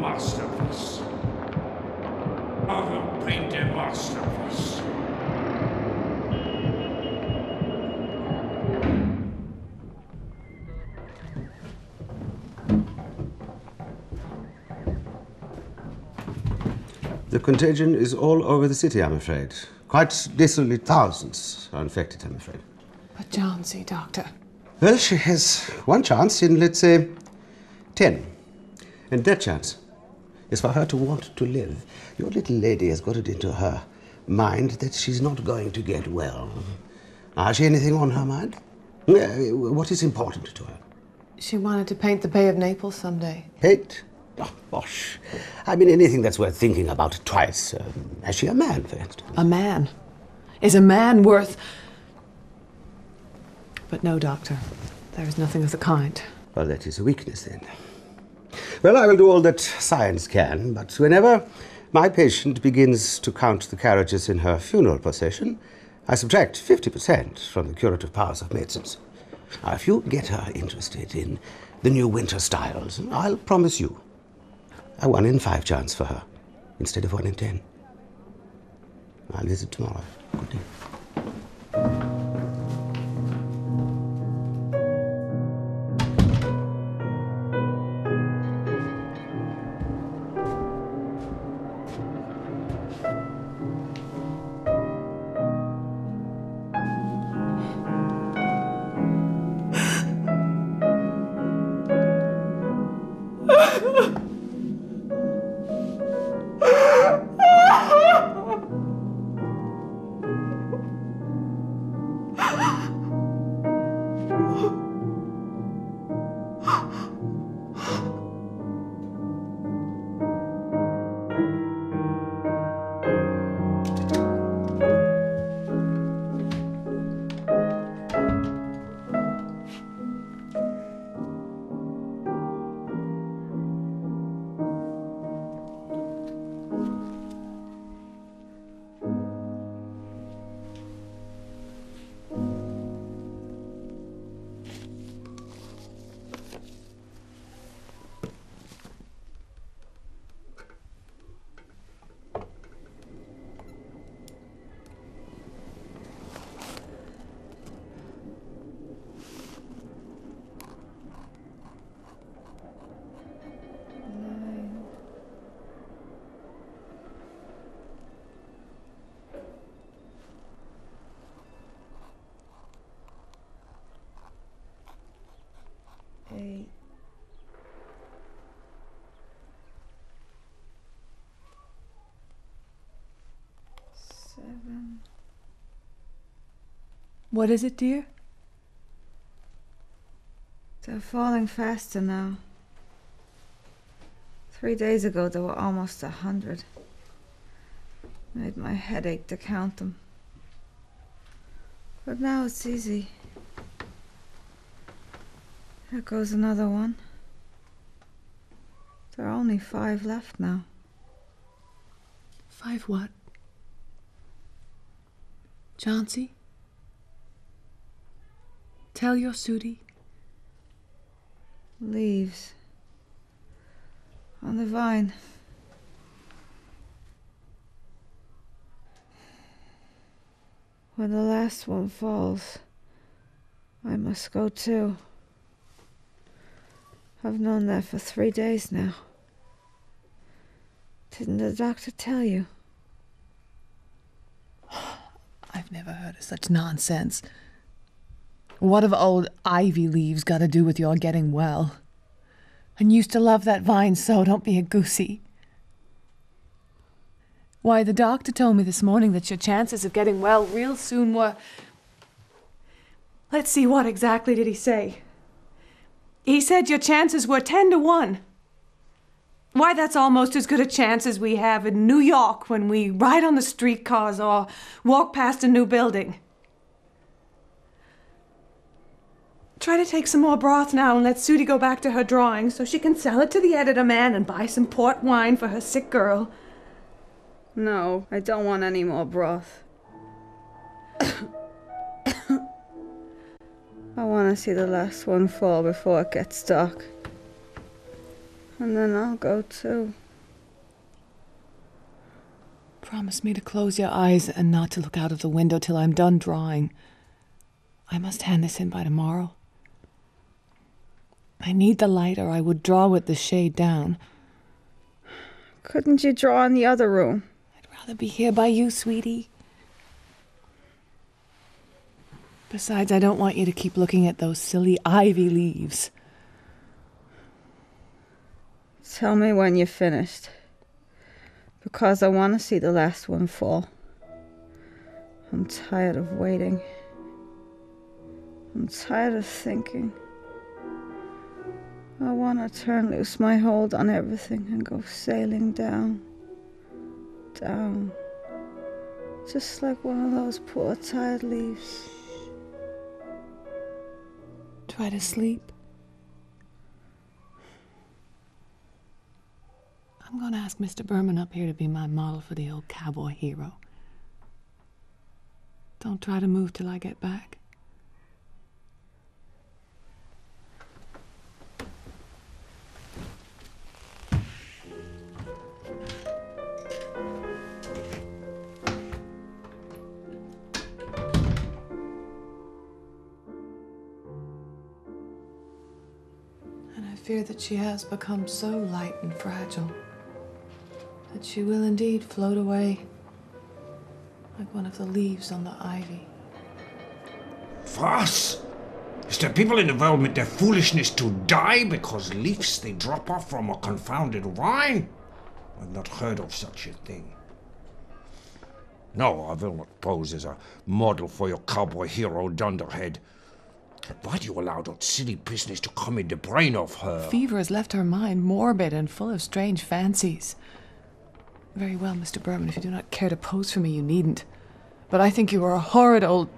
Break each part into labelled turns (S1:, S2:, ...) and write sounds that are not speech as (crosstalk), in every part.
S1: Masterpiece. Other painted masterpiece.
S2: The contagion is all over the city, I'm afraid. Quite literally thousands are infected, I'm afraid.
S3: But Johnsy, Doctor.
S2: Well, she has one chance in, let's say, ten. And that chance is for her to want to live. Your little lady has got it into her mind that she's not going to get well. Has she anything on her mind? What is important to her?
S3: She wanted to paint the Bay of Naples someday.
S2: Hate? Oh, bosh. I mean, anything that's worth thinking about twice. Um, has she a man, for instance?
S3: A man. Is a man worth. But no, Doctor. There is nothing of the kind.
S2: Well, that is a weakness then. Well, I will do all that science can, but whenever my patient begins to count the carriages in her funeral procession, I subtract 50% from the curative powers of medicines. Now, if you get her interested in the new winter styles, I'll promise you a one in five chance for her instead of one in ten. I'll visit tomorrow. Good day.
S3: What is it, dear?
S4: They're falling faster now. Three days ago, there were almost a hundred. Made my head ache to count them. But now it's easy. There goes another one. There are only five left now.
S3: Five what? Johnsy? Tell your Sudie.
S4: Leaves. On the vine. When the last one falls, I must go too. I've known that for three days now. Didn't the doctor tell you? (gasps)
S3: I've never heard of such nonsense. What have old ivy leaves got to do with your getting well? And used to love that vine so, don't be a goosey. Why, the doctor told me this morning that your chances of getting well real soon were. Let's see, what exactly did he say? He said your chances were 10 to 1. Why, that's almost as good a chance as we have in New York when we ride on the streetcars or walk past a new building. Try to take some more broth now and let Sudie go back to her drawing so she can sell it to the editor man and buy some port wine for her sick girl.
S4: No, I don't want any more broth. I want to see the last one fall before it gets dark. And then I'll go too.
S3: Promise me to close your eyes and not to look out of the window till I'm done drawing. I must hand this in by tomorrow. I need the light, or I would draw with the shade down.
S4: Couldn't you draw in the other room?
S3: I'd rather be here by you, sweetie. Besides, I don't want you to keep looking at those silly ivy leaves.
S4: Tell me when you're finished. Because I want to see the last one fall. I'm tired of waiting. I'm tired of thinking. I want to turn loose my hold on everything and go sailing down. Down. Just like one of those poor tired leaves.
S3: Try to sleep. I'm going to ask Mr. Behrman up here to be my model for the old cowboy hero. Don't try to move till I get back. Fear that she has become so light and fragile that she will indeed float away like one of the leaves on the ivy.
S1: Was? Is there people in the world with their foolishness to die because leaves they drop off from a confounded vine? I've not heard of such a thing. No, I will not pose as a model for your cowboy hero, Dunderhead. Why do you allow that silly business to come in the brain of her?
S3: Fever has left her mind morbid and full of strange fancies. Very well, Mr. Behrman, if you do not care to pose for me, you needn't. But I think you are a horrid old.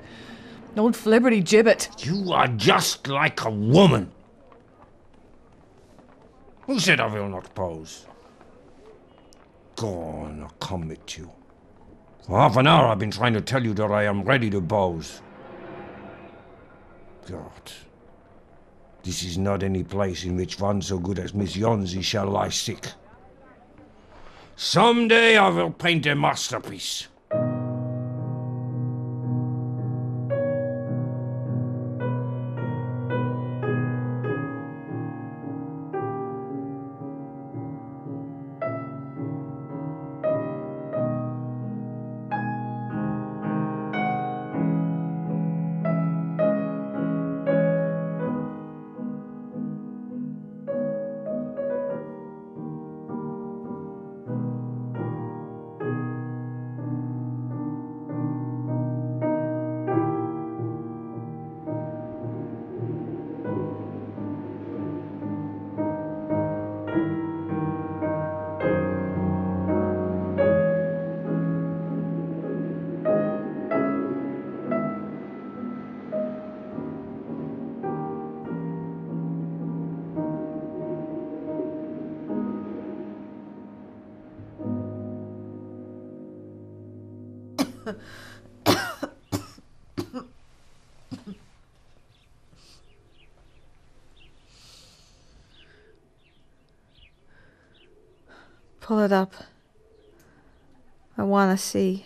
S3: old flibberty gibbet.
S1: You are just like a woman. Who said I will not pose? Go on, I'll come with you. For half an hour I've been trying to tell you that I am ready to pose. God. This is not any place in which one so good as Miss Yonzi shall lie sick. Some day I will paint a masterpiece.
S4: Pull it up. I want to see.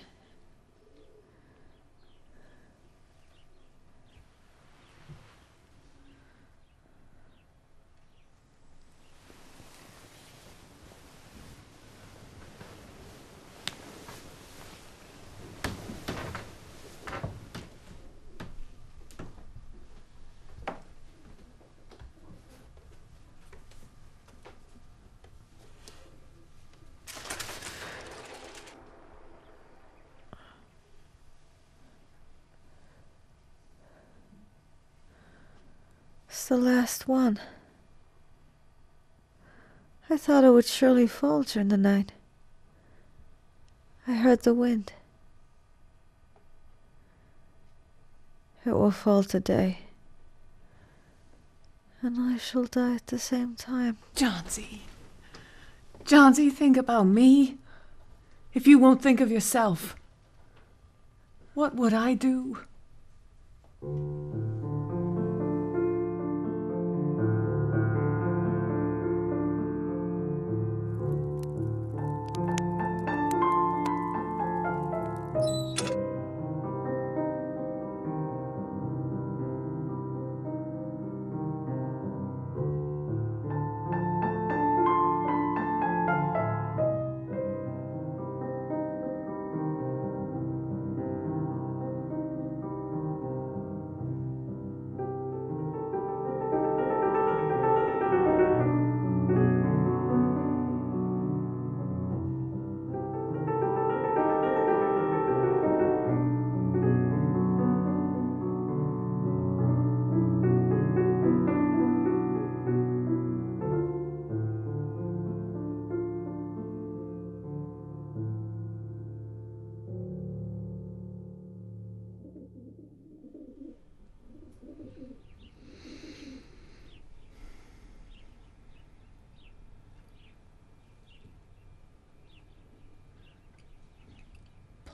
S4: The last one. I thought it would surely fall during the night. I heard the wind. It will fall today. And I shall die at the same time.
S3: Johnsy. Johnsy, think about me. If you won't think of yourself, what would I do?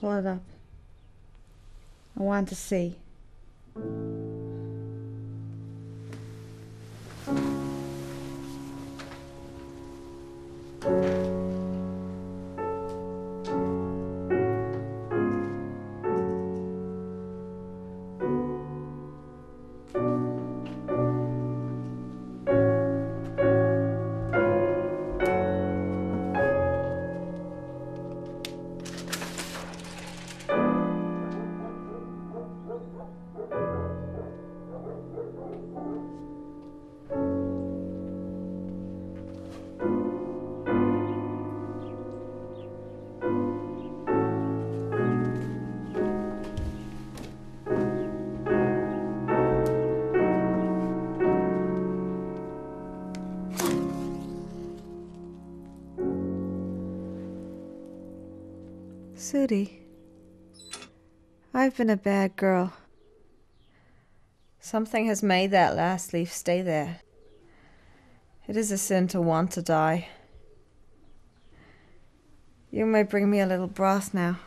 S4: Pull it up. I want to see. Sudie, I've been a bad girl. Something has made that last leaf stay there. It is a sin to want to die. You may bring me a little broth now.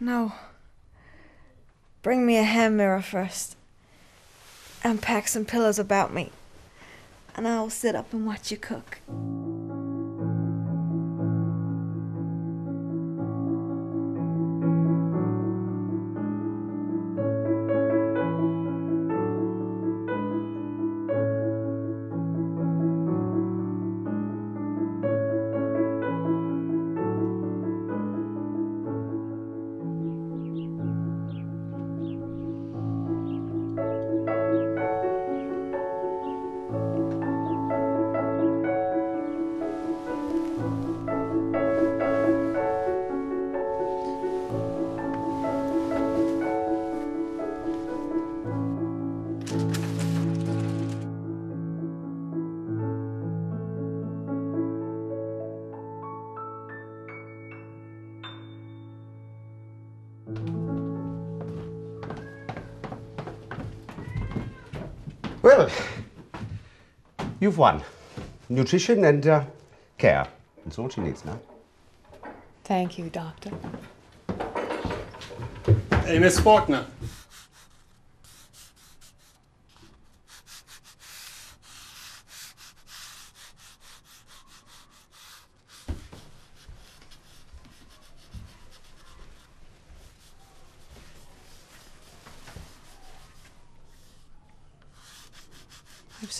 S4: No. Bring me a hand mirror first. And pack some pillows about me. And I'll sit up and watch you cook.
S2: You've won. Nutrition and uh, care. That's all she needs now.
S3: Thank you, Doctor.
S5: Hey, Miss Faulkner.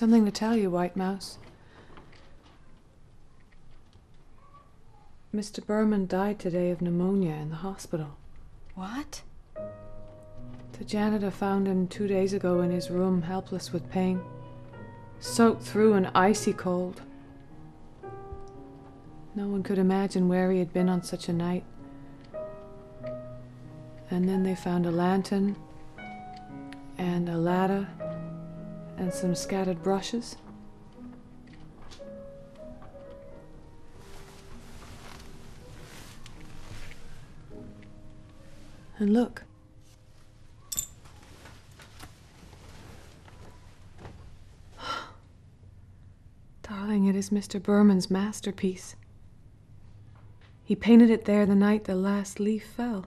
S3: Something to tell you, White Mouse. Mr. Behrman died today of pneumonia in the hospital.
S6: What?
S3: The janitor found him two days ago in his room, helpless with pain, soaked through and icy cold. No one could imagine where he had been on such a night. And then they found a lantern and a ladder and some scattered brushes. And look. (gasps) Darling, it is Mr. Behrman's masterpiece. He painted it there the night the last leaf fell.